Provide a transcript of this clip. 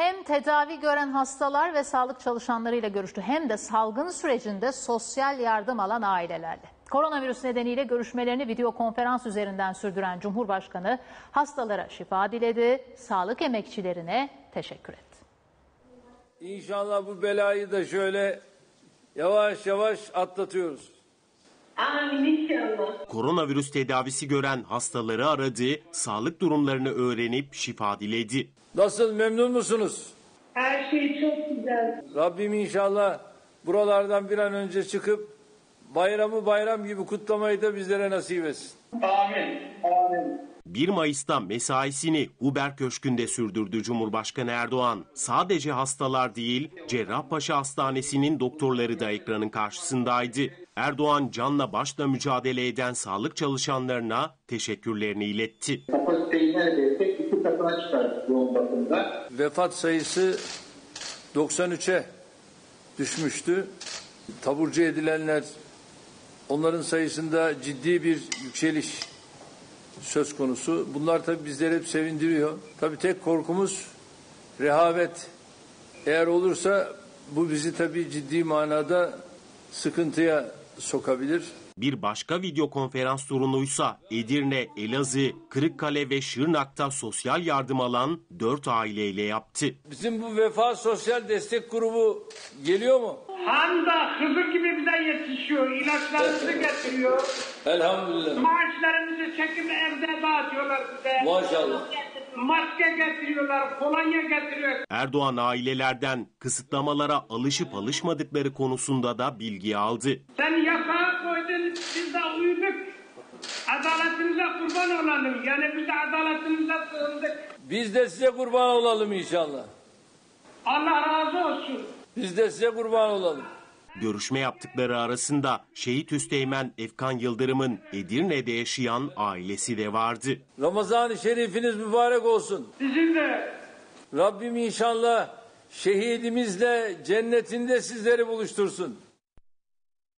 Hem tedavi gören hastalar ve sağlık çalışanlarıyla görüştü hem de salgın sürecinde sosyal yardım alan ailelerle. Koronavirüs nedeniyle görüşmelerini video konferans üzerinden sürdüren Cumhurbaşkanı hastalara şifa diledi, sağlık emekçilerine teşekkür etti. İnşallah bu belayı da şöyle yavaş yavaş atlatıyoruz. Amin. Koronavirüs tedavisi gören hastaları aradı, sağlık durumlarını öğrenip şifa diledi. Nasıl memnun musunuz? Her şey çok güzel. Rabbim inşallah buralardan bir an önce çıkıp bayramı bayram gibi kutlamayı da bizlere nasip etsin. Amin. Amin. 1 Mayıs'ta mesaisini Uber Köşkü'nde sürdürdü Cumhurbaşkanı Erdoğan. Sadece hastalar değil, Cerrahpaşa Hastanesi'nin doktorları da ekranın karşısındaydı. Erdoğan canla başla mücadele eden sağlık çalışanlarına teşekkürlerini iletti. kapasiteyi neredeyse iki katına çıkardık yoğun bakımda. Vefat sayısı 93'e düşmüştü. Taburcu edilenler onların sayısında ciddi bir yükseliş söz konusu. Bunlar tabii bizleri hep sevindiriyor. Tabii tek korkumuz rehavet. Eğer olursa bu bizi tabii ciddi manada sıkıntıya sokabilir. Bir başka video konferans turunuysa Edirne, Elazığ, Kırıkkale ve Şırnak'ta sosyal yardım alan 4 aileyle yaptı. Bizim bu Vefa Sosyal Destek Grubu geliyor mu? Hamza Hızır gibi bize yetişiyor. İlaçlarımızı getiriyor. Elhamdülillah. Maaşlarımızı çekip evde dağıtıyorlar bize. Maşallah. Maske getiriyorlar, kolonya getiriyor. Erdoğan ailelerden kısıtlamalara alışıp alışmadıkları konusunda da bilgi aldı. Sen yasağa koydun, biz de uyduk. Adaletinize kurban olalım. Yani biz de adaletinize sığındık. Biz de size kurban olalım inşallah. Allah razı olsun. Biz de size kurban olalım. Görüşme yaptıkları arasında Şehit Üsteğmen Efkan Yıldırım'ın Edirne'de yaşayan ailesi de vardı. Ramazan-ı Şerifiniz mübarek olsun. Sizin de Rabbim inşallah şehidimizle cennetinde sizleri buluştursun.